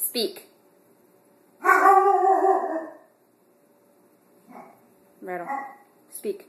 Speak. Rattle. Speak.